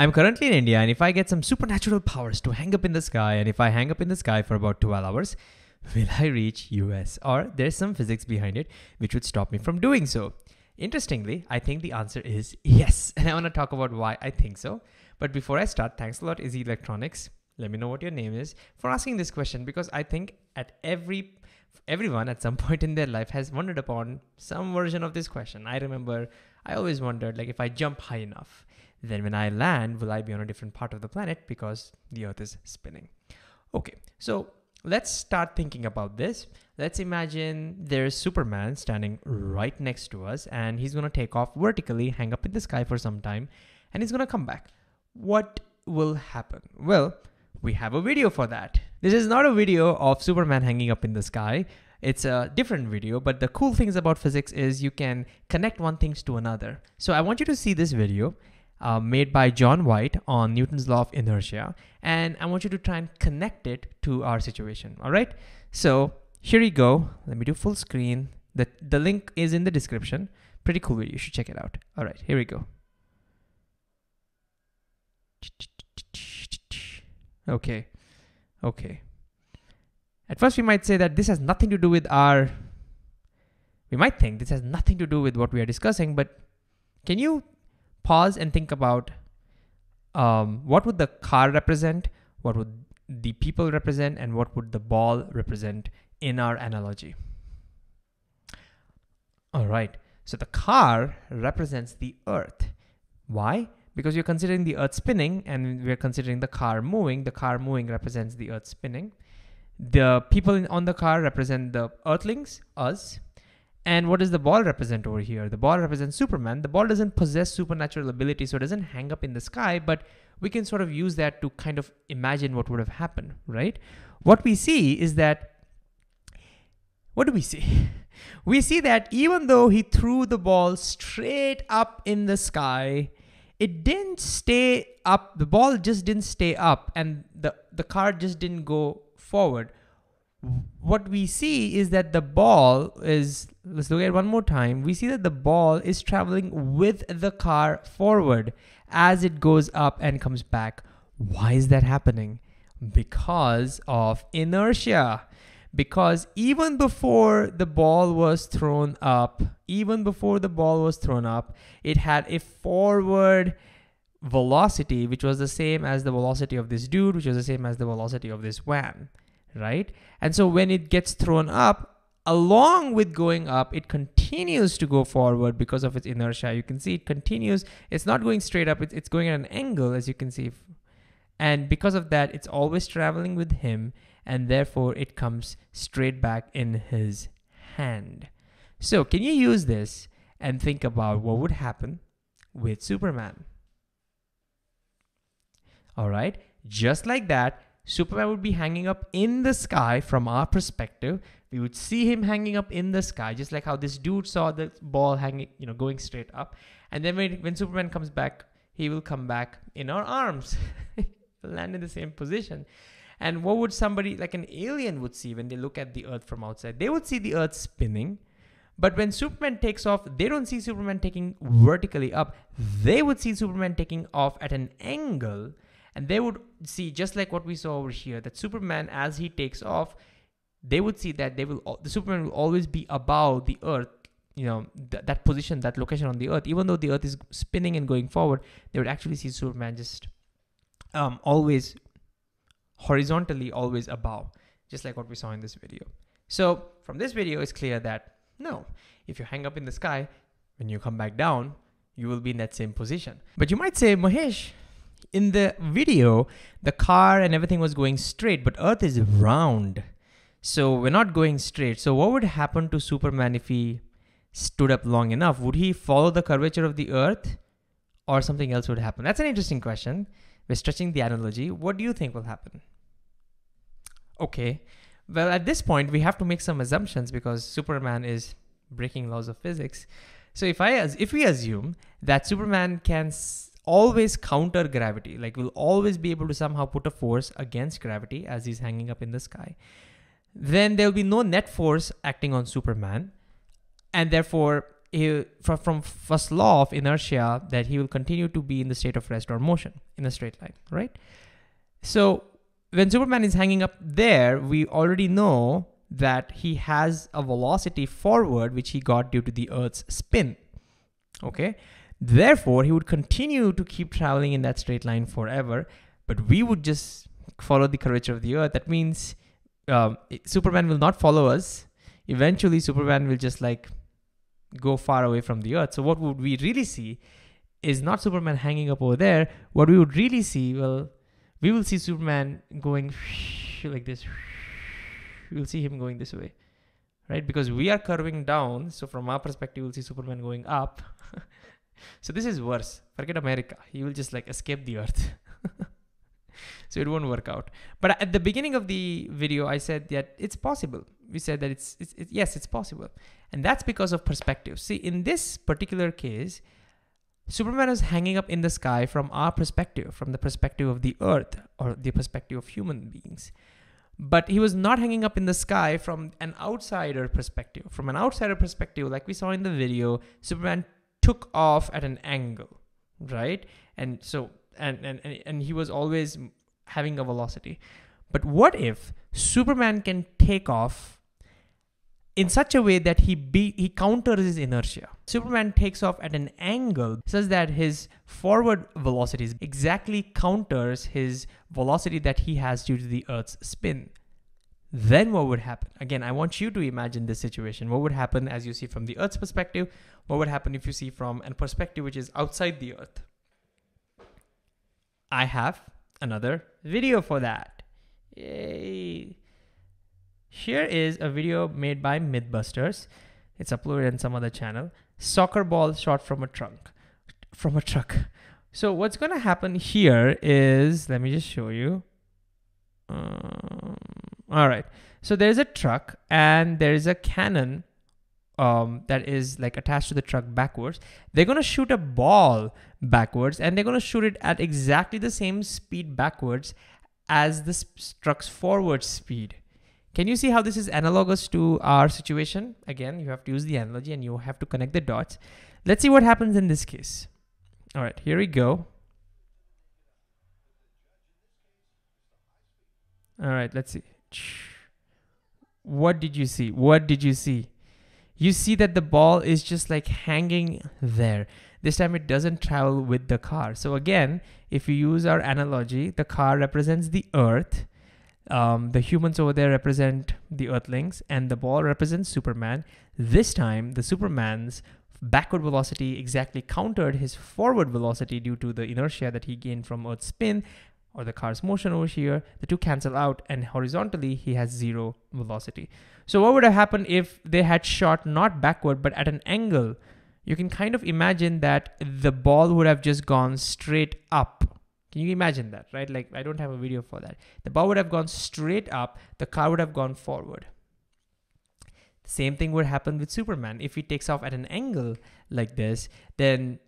I'm currently in India, and if I get some supernatural powers to hang up in the sky, and if I hang up in the sky for about 12 hours, will I reach US? Or there's some physics behind it which would stop me from doing so. Interestingly, I think the answer is yes, and I want to talk about why I think so. But before I start, thanks a lot, Easy Electronics. Let me know what your name is for asking this question because I think at every everyone at some point in their life has wondered upon some version of this question. I remember I always wondered like if I jump high enough, then when I land, will I be on a different part of the planet because the earth is spinning? Okay, so let's start thinking about this. Let's imagine there's Superman standing right next to us and he's gonna take off vertically, hang up in the sky for some time, and he's gonna come back. What will happen? Well, we have a video for that. This is not a video of Superman hanging up in the sky. It's a different video, but the cool things about physics is you can connect one things to another. So I want you to see this video uh, made by John White on Newton's law of inertia, and I want you to try and connect it to our situation. All right. So here you go. Let me do full screen. The the link is in the description. Pretty cool video. You should check it out. All right. Here we go. Okay. Okay. At first, we might say that this has nothing to do with our. We might think this has nothing to do with what we are discussing, but can you pause and think about um, what would the car represent, what would the people represent, and what would the ball represent in our analogy? All right. So the car represents the earth. Why? because you're considering the earth spinning and we're considering the car moving the car moving represents the earth spinning the people in, on the car represent the earthlings us and what does the ball represent over here the ball represents superman the ball doesn't possess supernatural ability so it doesn't hang up in the sky but we can sort of use that to kind of imagine what would have happened right what we see is that what do we see we see that even though he threw the ball straight up in the sky it didn't stay up. The ball just didn't stay up, and the the car just didn't go forward. What we see is that the ball is. Let's look at it one more time. We see that the ball is traveling with the car forward as it goes up and comes back. Why is that happening? Because of inertia because even before the ball was thrown up, even before the ball was thrown up, it had a forward velocity, which was the same as the velocity of this dude, which was the same as the velocity of this van, right? And so when it gets thrown up, along with going up, it continues to go forward because of its inertia. You can see it continues. It's not going straight up, it's, it's going at an angle, as you can see. And because of that, it's always traveling with him and therefore it comes straight back in his hand. So, can you use this and think about what would happen with Superman? All right, just like that, Superman would be hanging up in the sky from our perspective. We would see him hanging up in the sky, just like how this dude saw the ball hanging, you know, going straight up. And then when, when Superman comes back, he will come back in our arms, land in the same position. And what would somebody like an alien would see when they look at the earth from outside? They would see the earth spinning. But when Superman takes off, they don't see Superman taking vertically up. They would see Superman taking off at an angle. And they would see, just like what we saw over here, that Superman, as he takes off, they would see that they will the Superman will always be above the earth you know th- that position that location on the earth even though the earth is spinning and going forward they would actually see superman just um, always horizontally always above, just like what we saw in this video. So from this video, it's clear that no, if you hang up in the sky, when you come back down, you will be in that same position. But you might say, Mahesh, in the video, the car and everything was going straight, but Earth is round. So we're not going straight. So what would happen to Superman if he stood up long enough? Would he follow the curvature of the Earth or something else would happen? That's an interesting question. We're stretching the analogy. What do you think will happen? Okay. Well, at this point, we have to make some assumptions because Superman is breaking laws of physics. So if I if we assume that Superman can always counter gravity, like will always be able to somehow put a force against gravity as he's hanging up in the sky, then there'll be no net force acting on Superman, and therefore he, from, from first law of inertia that he will continue to be in the state of rest or motion in a straight line, right? So when Superman is hanging up there, we already know that he has a velocity forward which he got due to the Earth's spin. Okay, therefore he would continue to keep traveling in that straight line forever, but we would just follow the curvature of the Earth. That means um, Superman will not follow us. Eventually, Superman will just like go far away from the Earth. So what would we really see is not Superman hanging up over there. What we would really see, well, we will see Superman going like this. We'll see him going this way, right? Because we are curving down. So from our perspective, we'll see Superman going up. so this is worse. Forget America. He will just like escape the Earth. so it won't work out. But at the beginning of the video, I said that it's possible. We said that it's, it's, it's yes, it's possible. And that's because of perspective. See, in this particular case, Superman is hanging up in the sky from our perspective, from the perspective of the earth or the perspective of human beings. But he was not hanging up in the sky from an outsider perspective. From an outsider perspective, like we saw in the video, Superman took off at an angle, right? And so, and, and, and he was always having a velocity. But what if Superman can take off in such a way that he be, he counters his inertia. Superman takes off at an angle such that his forward velocity exactly counters his velocity that he has due to the Earth's spin. Then what would happen? Again, I want you to imagine this situation. What would happen as you see from the Earth's perspective? What would happen if you see from a perspective which is outside the Earth? I have another video for that. Yay. Here is a video made by Mythbusters. It's uploaded on some other channel. Soccer ball shot from a trunk, from a truck. So what's going to happen here is, let me just show you. Um, all right. So there's a truck and there is a cannon um, that is like attached to the truck backwards. They're going to shoot a ball backwards and they're going to shoot it at exactly the same speed backwards as the truck's forward speed. Can you see how this is analogous to our situation? Again, you have to use the analogy and you have to connect the dots. Let's see what happens in this case. All right, here we go. All right, let's see. What did you see? What did you see? You see that the ball is just like hanging there. This time it doesn't travel with the car. So again, if you use our analogy, the car represents the earth um, the humans over there represent the Earthlings, and the ball represents Superman. This time, the Superman's backward velocity exactly countered his forward velocity due to the inertia that he gained from Earth's spin or the car's motion over here. The two cancel out, and horizontally, he has zero velocity. So, what would have happened if they had shot not backward but at an angle? You can kind of imagine that the ball would have just gone straight up can you imagine that, right? Like, I don't have a video for that. The ball would have gone straight up, the car would have gone forward. Same thing would happen with Superman. If he takes off at an angle like this, then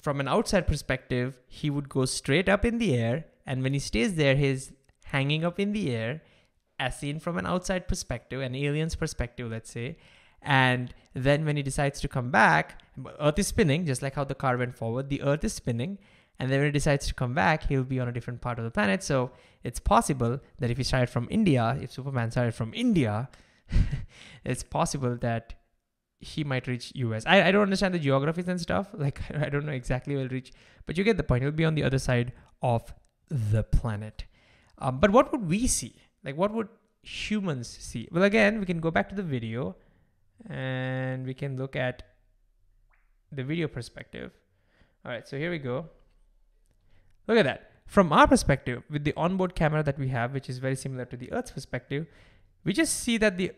from an outside perspective, he would go straight up in the air. And when he stays there, he's hanging up in the air, as seen from an outside perspective, an alien's perspective, let's say. And then when he decides to come back, Earth is spinning, just like how the car went forward, the Earth is spinning and then when he decides to come back, he'll be on a different part of the planet. So it's possible that if he started from India, if Superman started from India, it's possible that he might reach US. I, I don't understand the geographies and stuff. Like I don't know exactly where he'll reach, but you get the point. He'll be on the other side of the planet. Um, but what would we see? Like what would humans see? Well, again, we can go back to the video and we can look at the video perspective. All right, so here we go. Look at that. From our perspective, with the onboard camera that we have, which is very similar to the Earth's perspective, we just see that the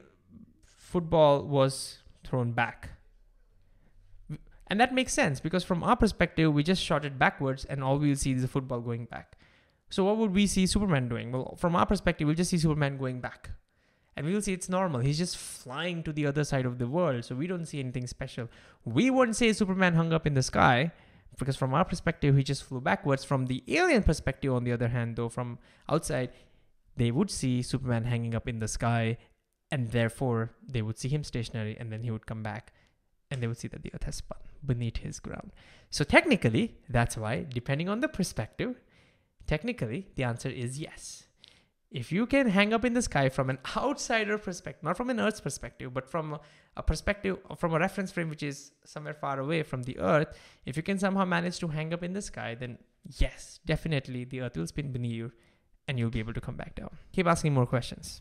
football was thrown back. And that makes sense because from our perspective, we just shot it backwards and all we'll see is the football going back. So what would we see Superman doing? Well, from our perspective, we'll just see Superman going back. And we'll see it's normal. He's just flying to the other side of the world. So we don't see anything special. We wouldn't say Superman hung up in the sky because from our perspective he just flew backwards from the alien perspective on the other hand though from outside they would see superman hanging up in the sky and therefore they would see him stationary and then he would come back and they would see that the earth has spun beneath his ground. So technically, that's why, depending on the perspective, technically the answer is yes. If you can hang up in the sky from an outsider perspective, not from an Earth's perspective, but from a perspective, from a reference frame which is somewhere far away from the Earth, if you can somehow manage to hang up in the sky, then yes, definitely the Earth will spin beneath you and you'll be able to come back down. Keep asking more questions.